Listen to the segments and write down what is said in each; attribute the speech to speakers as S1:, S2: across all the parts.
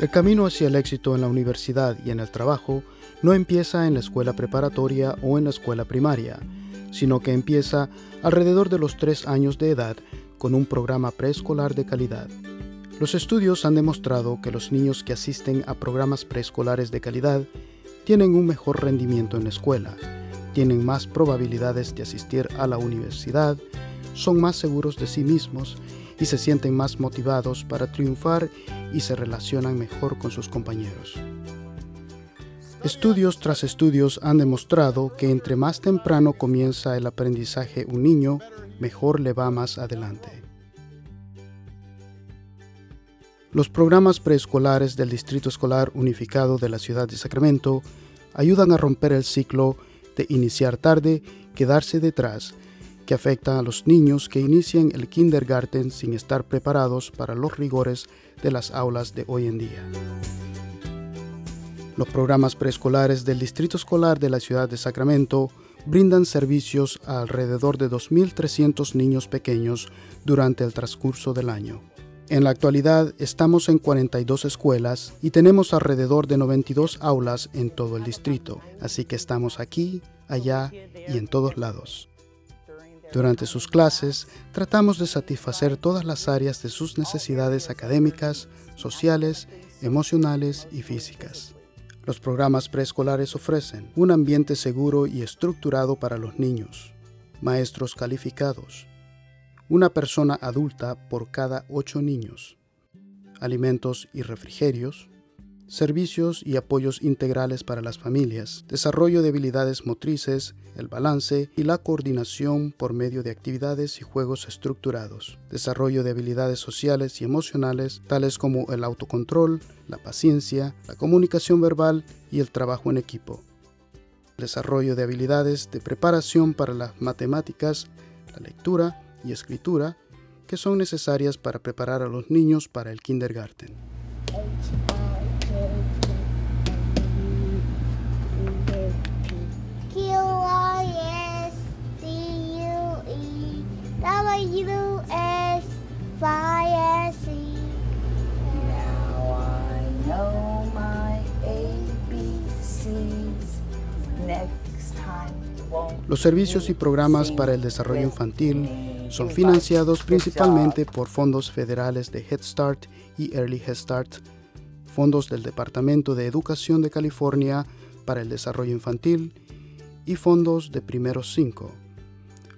S1: El camino hacia el éxito en la universidad y en el trabajo no empieza en la escuela preparatoria o en la escuela primaria, sino que empieza alrededor de los tres años de edad con un programa preescolar de calidad. Los estudios han demostrado que los niños que asisten a programas preescolares de calidad tienen un mejor rendimiento en la escuela, tienen más probabilidades de asistir a la universidad, son más seguros de sí mismos y se sienten más motivados para triunfar y se relacionan mejor con sus compañeros. Estudios tras estudios han demostrado que entre más temprano comienza el aprendizaje un niño, mejor le va más adelante. Los programas preescolares del Distrito Escolar Unificado de la Ciudad de Sacramento ayudan a romper el ciclo de iniciar tarde, quedarse detrás que afecta a los niños que inician el kindergarten sin estar preparados para los rigores de las aulas de hoy en día. Los programas preescolares del Distrito Escolar de la Ciudad de Sacramento brindan servicios a alrededor de 2.300 niños pequeños durante el transcurso del año. En la actualidad estamos en 42 escuelas y tenemos alrededor de 92 aulas en todo el distrito, así que estamos aquí, allá y en todos lados. Durante sus clases, tratamos de satisfacer todas las áreas de sus necesidades académicas, sociales, emocionales y físicas. Los programas preescolares ofrecen un ambiente seguro y estructurado para los niños, maestros calificados, una persona adulta por cada ocho niños, alimentos y refrigerios, servicios y apoyos integrales para las familias, desarrollo de habilidades motrices, el balance y la coordinación por medio de actividades y juegos estructurados, desarrollo de habilidades sociales y emocionales tales como el autocontrol, la paciencia, la comunicación verbal y el trabajo en equipo, desarrollo de habilidades de preparación para las matemáticas, la lectura y escritura que son necesarias para preparar a los niños para el kindergarten. Los servicios y programas para el desarrollo infantil son financiados principalmente por fondos federales de Head Start y Early Head Start, fondos del Departamento de Educación de California para el Desarrollo Infantil y fondos de Primeros 5.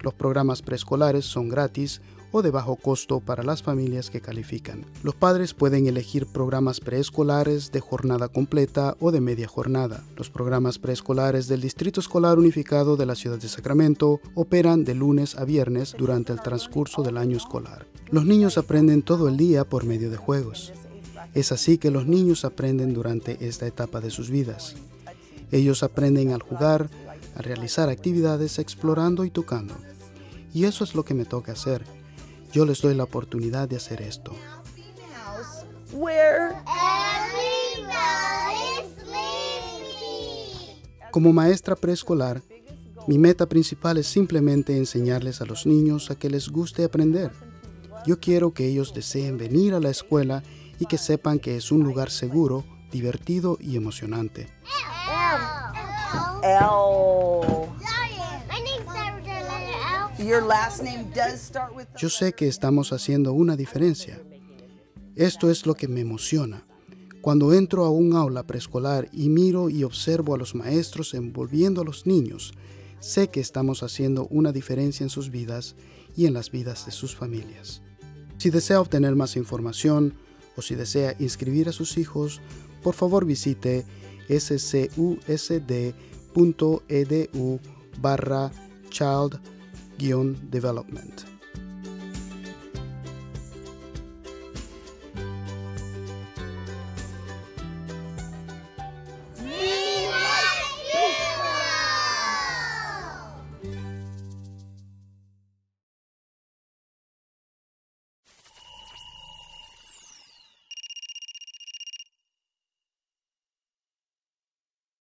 S1: Los programas preescolares son gratis o de bajo costo para las familias que califican. Los padres pueden elegir programas preescolares de jornada completa o de media jornada. Los programas preescolares del Distrito Escolar Unificado de la Ciudad de Sacramento operan de lunes a viernes durante el transcurso del año escolar. Los niños aprenden todo el día por medio de juegos. Es así que los niños aprenden durante esta etapa de sus vidas. Ellos aprenden al jugar, a realizar actividades explorando y tocando. Y eso es lo que me toca hacer yo les doy la oportunidad de hacer esto. Como maestra preescolar, mi meta principal es simplemente enseñarles a los niños a que les guste aprender. Yo quiero que ellos deseen venir a la escuela y que sepan que es un lugar seguro, divertido y emocionante. Yo sé que estamos haciendo una diferencia. Esto es lo que me emociona. Cuando entro a un aula preescolar y miro y observo a los maestros envolviendo a los niños, sé que estamos haciendo una diferencia en sus vidas y en las vidas de sus familias. Si desea obtener más información o si desea inscribir a sus hijos, por favor visite scusd.edu barra child development.